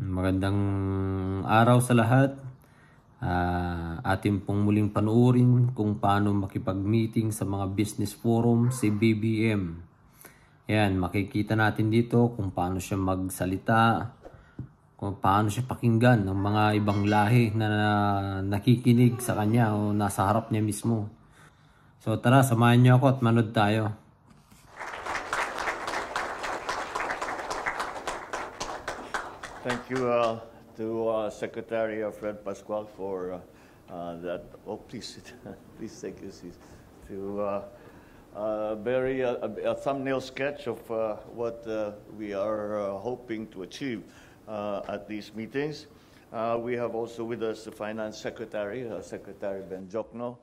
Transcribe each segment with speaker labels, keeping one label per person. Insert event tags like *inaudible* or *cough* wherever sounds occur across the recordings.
Speaker 1: Magandang araw sa lahat. Ah, ating pong muling panuorin kung paano makipag-meeting sa mga business forum si BBM. Ayan, makikita natin dito kung paano siya magsalita, kung paano siya pakinggan ng mga ibang lahi na nakikinig sa kanya o nasa harap niya mismo. So tara, samahan niyo ako at manood tayo.
Speaker 2: Thank you uh, to uh, Secretary Fred Pascual for uh, uh, that. Oh, please sit. *laughs* please take your seats. To uh, uh, very uh, a, thumbnail sketch of what we are hoping to achieve at these meetings. We have also with us the Finance Secretary, Secretary Ben Diokno,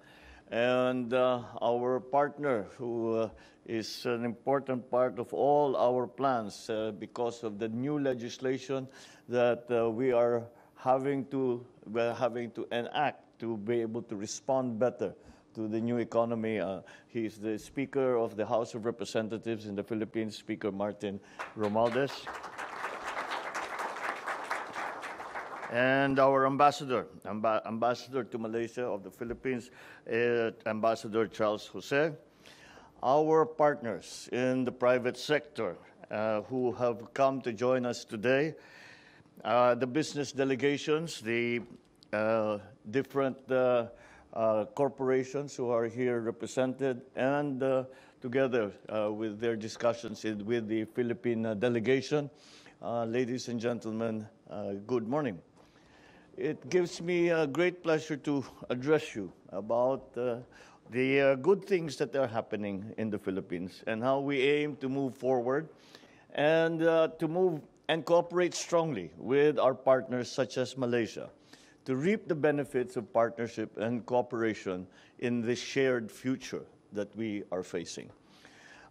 Speaker 2: and uh, our partner who uh, is an important part of all our plans uh, because of the new legislation that uh, we are having to we're having to enact to be able to respond better to the new economy. Uh, he's the Speaker of the House of Representatives in the Philippines, Speaker Martin Romualdez. And our ambassador, amba- ambassador to Malaysia of the Philippines, uh, Ambassador Charles Jose. Our partners in the private sector uh, who have come to join us today, uh, the business delegations, the uh, different corporations who are here represented, and together with their discussions with the Philippine delegation. Uh, ladies and gentlemen, uh, good morning. It gives me a great pleasure to address you about uh, the uh, good things that are happening in the Philippines and how we aim to move forward and uh, to move and cooperate strongly with our partners such as Malaysia to reap the benefits of partnership and cooperation in this shared future that we are facing.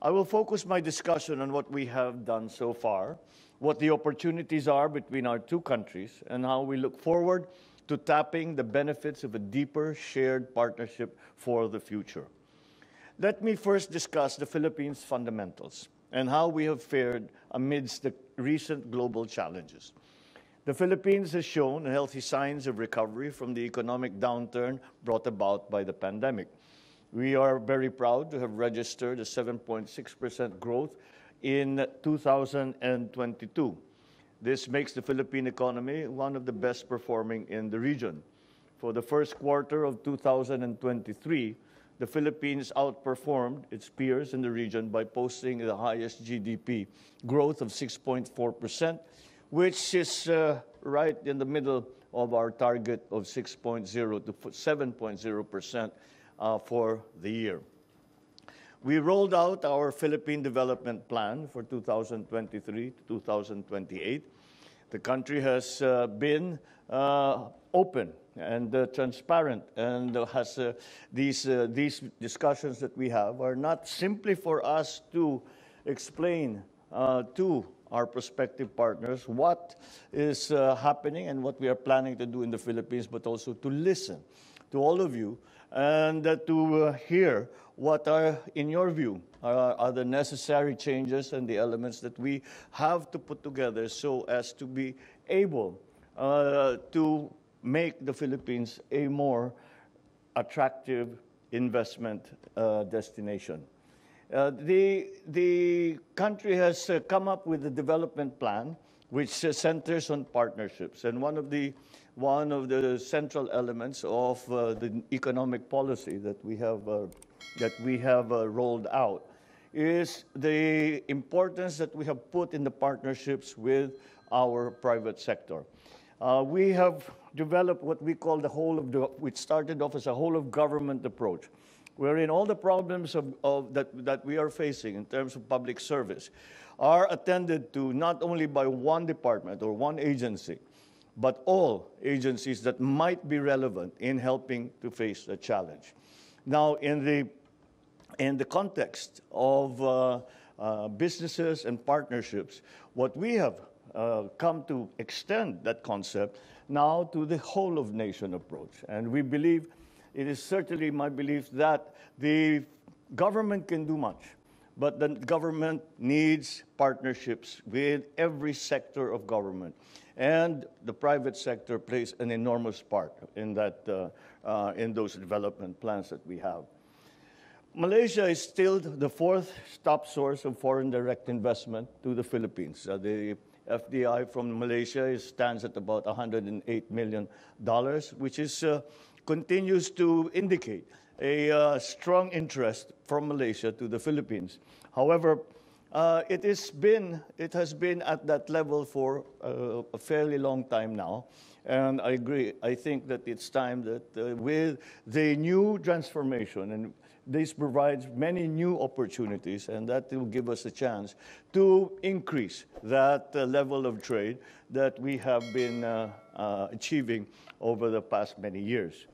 Speaker 2: I will focus my discussion on what we have done so far, what the opportunities are between our two countries, and how we look forward to tapping the benefits of a deeper shared partnership for the future. Let me first discuss the Philippines' fundamentals and how we have fared amidst the recent global challenges. The Philippines has shown healthy signs of recovery from the economic downturn brought about by the pandemic. We are very proud to have registered a 7.6% growth in 2022. This makes the Philippine economy one of the best performing in the region. For the first quarter of 2023, the Philippines outperformed its peers in the region by posting the highest GDP growth of 6.4%, which is uh, right in the middle of our target of 6.0 to 7.0% uh, for the year. We rolled out our Philippine Development Plan for 2023 to 2028. The country has uh, been uh, open and uh, transparent, and has uh, these uh, these discussions that we have are not simply for us to explain uh, to our prospective partners what is happening and what we are planning to do in the Philippines, but also to listen to all of you and to uh, hear what are, in your view, are, are the necessary changes and the elements that we have to put together so as to be able uh, to make the Philippines a more attractive investment uh, destination. Uh, the, the country has uh, come up with a development plan which uh, centers on partnerships. And one of the, one of the central elements of uh, the economic policy that we have, uh, that we have uh, rolled out is the importance that we have put in the partnerships with our private sector. Uh, we have developed what we call the whole of the, which started off as a whole of government approach, wherein all the problems of, of that, that we are facing in terms of public service are attended to not only by one department or one agency, but all agencies that might be relevant in helping to face the challenge. Now, in the in the context of uh, uh, businesses and partnerships, what we have uh, come to extend that concept now to the whole of nation approach. And we believe, it is certainly my belief that the government can do much, but the government needs partnerships with every sector of government. And the private sector plays an enormous part in, that, uh, uh, in those development plans that we have. Malaysia is still the fourth top source of foreign direct investment to the Philippines. Uh, the FDI from Malaysia stands at about $108 million, which is, uh, continues to indicate a uh, strong interest from Malaysia to the Philippines. However, uh, it, has been, it has been at that level for uh, a fairly long time now. And I agree. I think that it's time that uh, with the new transformation, and this provides many new opportunities, and that will give us a chance to increase that uh, level of trade that we have been uh, uh, achieving over the past many years.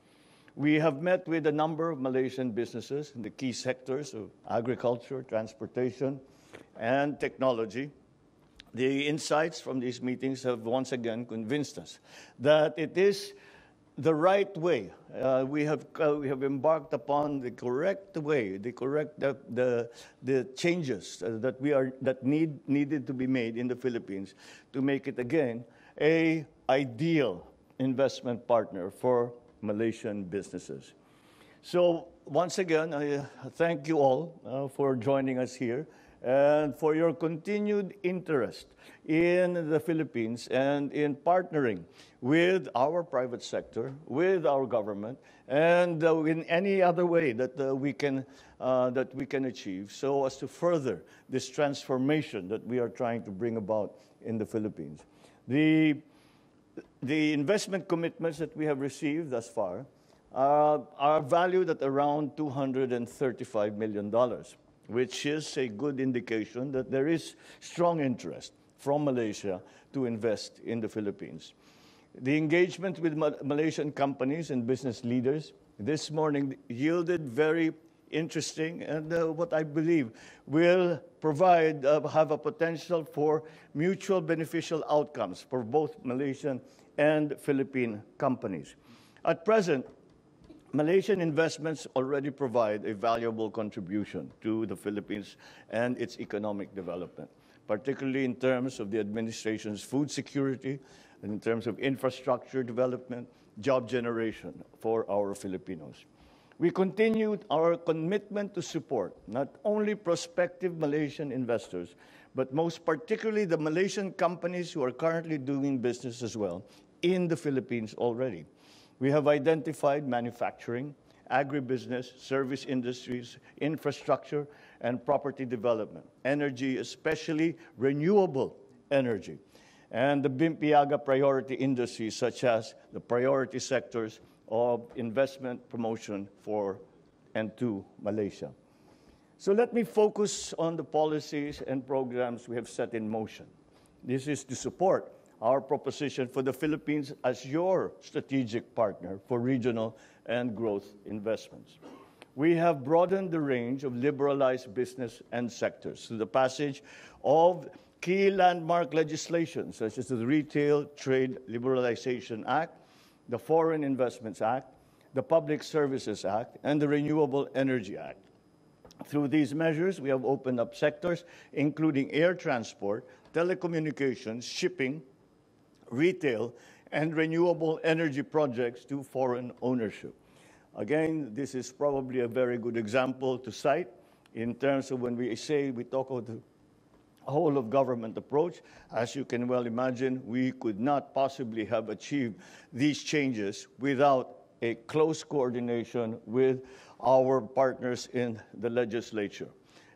Speaker 2: We have met with a number of Malaysian businesses in the key sectors of agriculture, transportation, and technology. The insights from these meetings have once again convinced us that it is the right way. Uh, we, have, uh, we have embarked upon the correct way, the correct the, the, the changes uh, that we are that need needed to be made in the Philippines to make it again a ideal investment partner for Malaysian businesses. So once again, I thank you all uh, for joining us here and for your continued interest in the Philippines and in partnering with our private sector, with our government, and uh, in any other way that uh, we can uh, that we can achieve, so as to further this transformation that we are trying to bring about in the Philippines. The the investment commitments that we have received thus far uh, are valued at around $235 million which is a good indication that there is strong interest from Malaysia to invest in the Philippines. The engagement with Malaysian companies and business leaders this morning yielded very interesting and uh, what I believe will provide, uh, have a potential for mutual beneficial outcomes for both Malaysian and Philippine companies. At present, Malaysian investments already provide a valuable contribution to the Philippines and its economic development, particularly in terms of the administration's food security and in terms of infrastructure development, job generation for our Filipinos. We continued our commitment to support not only prospective Malaysian investors, but most particularly the Malaysian companies who are currently doing business as well in the Philippines already. We have identified manufacturing, agribusiness, service industries, infrastructure, and property development, energy, especially renewable energy, and the BIMP-EAGA priority industries, such as the priority sectors of investment promotion for and to Malaysia. So let me focus on the policies and programs we have set in motion. This is to support our proposition for the Philippines as your strategic partner for regional and growth investments. We have broadened the range of liberalized business and sectors through the passage of key landmark legislation such as the Retail Trade Liberalization Act, the Foreign Investments Act, the Public Services Act, and the Renewable Energy Act. Through these measures, we have opened up sectors including air transport, telecommunications, shipping, retail, and renewable energy projects to foreign ownership. Again, this is probably a very good example to cite in terms of when we say we talk about the whole of government approach. As you can well imagine, we could not possibly have achieved these changes without a close coordination with our partners in the legislature.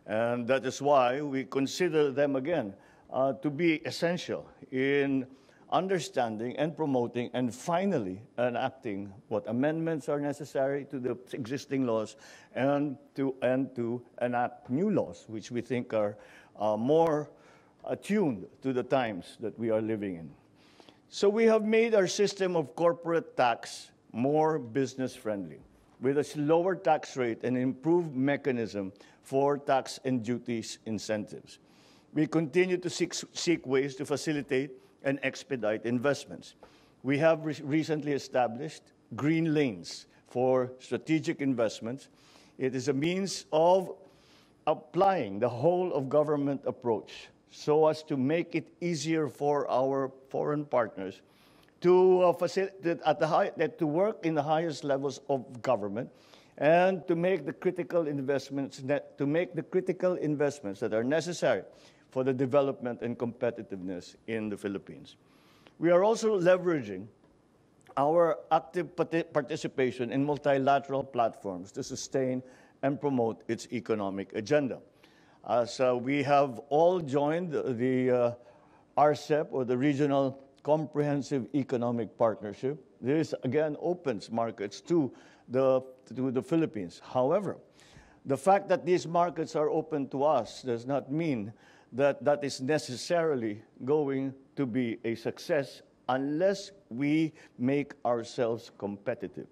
Speaker 2: And that is why we consider them again uh, to be essential in understanding and promoting, and finally enacting what amendments are necessary to the existing laws and to, and to enact new laws, which we think are uh, more attuned to the times that we are living in. So we have made our system of corporate tax more business friendly with a lower tax rate and improved mechanism for tax and duties incentives. We continue to seek, seek ways to facilitate and expedite investments. We have re recently established green lanes for strategic investments. It is a means of applying the whole of government approach so as to make it easier for our foreign partners to uh, facilitate at the high, that to work in the highest levels of government and to make the critical investments that, to make the critical investments that are necessary for the development and competitiveness in the Philippines. We are also leveraging our active participation in multilateral platforms to sustain and promote its economic agenda. As uh, we have all joined the uh, RCEP, or the Regional Comprehensive Economic Partnership, this again opens markets to the, to the Philippines. However, the fact that these markets are open to us does not mean that that is necessarily going to be a success unless we make ourselves competitive.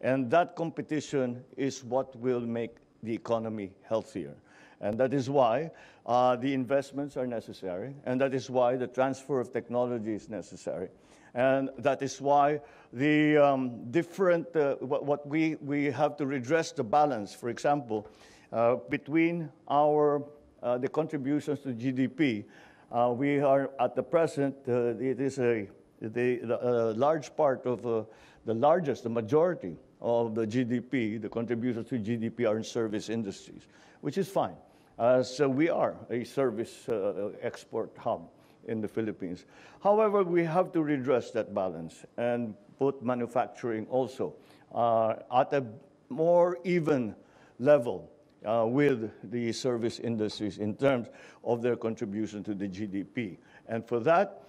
Speaker 2: And that competition is what will make the economy healthier. And that is why uh, the investments are necessary, and that is why the transfer of technology is necessary. And that is why the um, different, uh, what, what, we, we have to redress the balance, for example, uh, between our, uh, the contributions to GDP. Uh, we are, at the present, uh, it is a, the, the large part of the largest, the majority of the GDP, the contributions to GDP are in service industries, which is fine. Uh, so we are a service uh, export hub in the Philippines. However, we have to redress that balance and put manufacturing also uh, at a more even level uh, with the service industries in terms of their contribution to the GDP. And for that,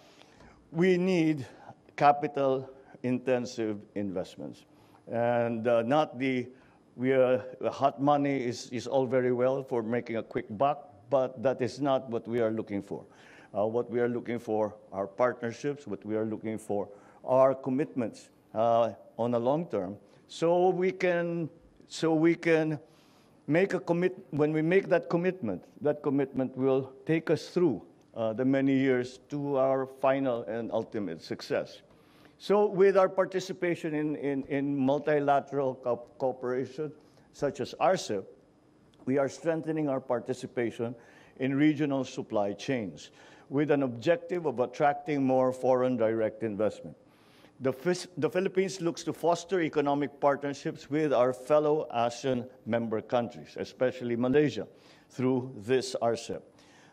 Speaker 2: we need capital intensive investments and uh, not the we are, hot money is, is all very well for making a quick buck, but that is not what we are looking for. Uh, what we are looking for are partnerships, what we are looking for are commitments uh, on a long term. So we can, so we can make a commit, when we make that commitment, that commitment will take us through uh, the many years to our final and ultimate success. So with our participation in, in, in multilateral co cooperation, such as RCEP, we are strengthening our participation in regional supply chains with an objective of attracting more foreign direct investment. The, the, Philippines looks to foster economic partnerships with our fellow ASEAN member countries, especially Malaysia, through this RCEP.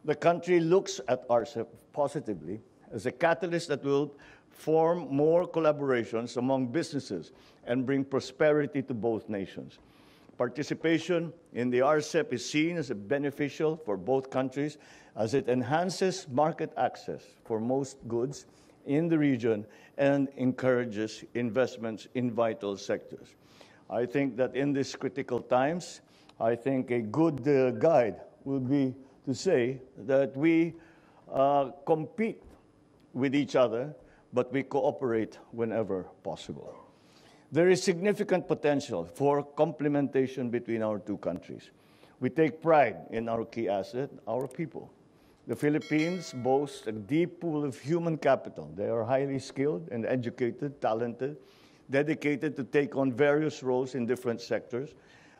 Speaker 2: The country looks at RCEP positively as a catalyst that will form more collaborations among businesses and bring prosperity to both nations. Participation in the RCEP is seen as beneficial for both countries as it enhances market access for most goods in the region and encourages investments in vital sectors. I think that in these critical times, I think a good uh, guide would be to say that we uh, compete with each other but we cooperate whenever possible. There is significant potential for complementation between our two countries. We take pride in our key asset, our people. The Philippines boasts a deep pool of human capital. They are highly skilled and educated, talented, dedicated to take on various roles in different sectors.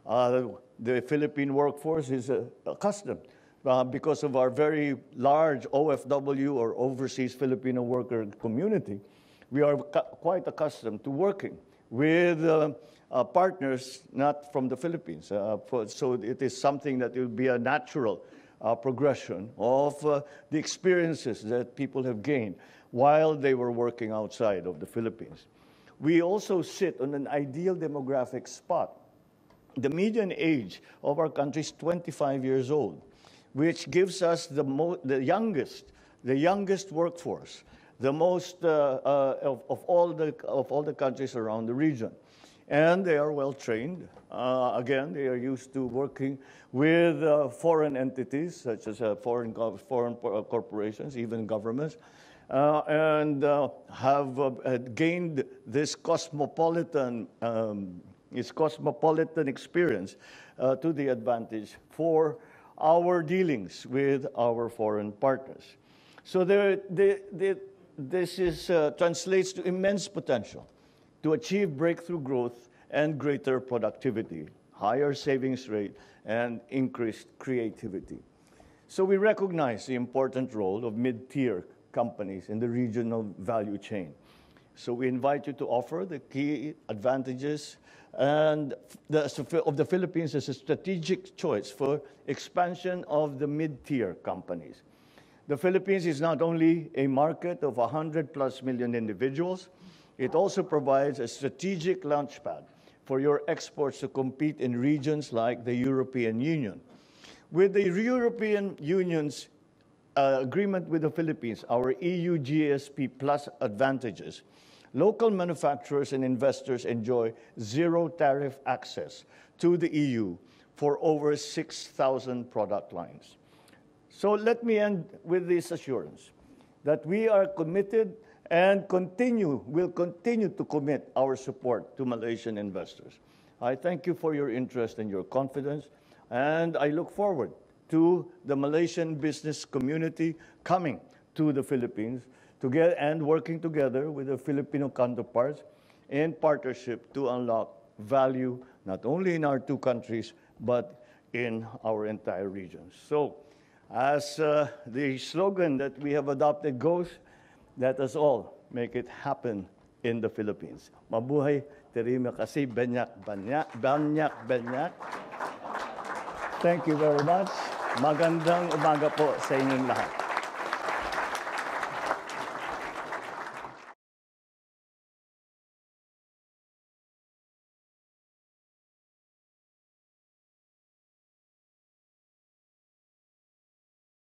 Speaker 2: Uh, the Philippine workforce is uh, accustomed uh, because of our very large OFW or overseas Filipino worker community, we are quite accustomed to working with uh, uh, partners not from the Philippines. Uh, for, so it is something that will be a natural uh, progression of uh, the experiences that people have gained while they were working outside of the Philippines. We also sit on an ideal demographic spot. The median age of our country is 25 years old which gives us the, the youngest, the youngest workforce, the most uh, uh, of, of, all the, of all the countries around the region. And they are well trained. Uh, again, they are used to working with uh, foreign entities, such as uh, foreign, foreign uh, corporations, even governments, and have gained this cosmopolitan, um, this cosmopolitan experience to the advantage for our dealings with our foreign partners. So there, there, there, this is, uh, translates to immense potential to achieve breakthrough growth and greater productivity. higher savings rate, and increased creativity. So we recognize the important role of mid-tier companies in the regional value chain. So we invite you to offer the key advantages and the, of the Philippines as a strategic choice for expansion of the mid-tier companies. The Philippines is not only a market of 100 plus million individuals, it also provides a strategic launchpad for your exports to compete in regions like the European Union. With the European Union's uh, agreement with the Philippines, our EU GSP plus advantages, local manufacturers and investors enjoy zero tariff access to the EU for over 6,000 product lines. So let me end with this assurance that we are committed and continue, will continue to commit our support to Malaysian investors. I thank you for your interest and your confidence, and I look forward to the Malaysian business community coming to the Philippines together and working together with the Filipino counterparts in partnership to unlock value not only in our two countries but in our entire region. So, as uh, the slogan that we have adopted goes, let us all make it happen in the Philippines. Mabuhay, terima kasih, banyak, banyak, banyak, banyak. Thank you very much. Magandang umaga po sa inyong lahat.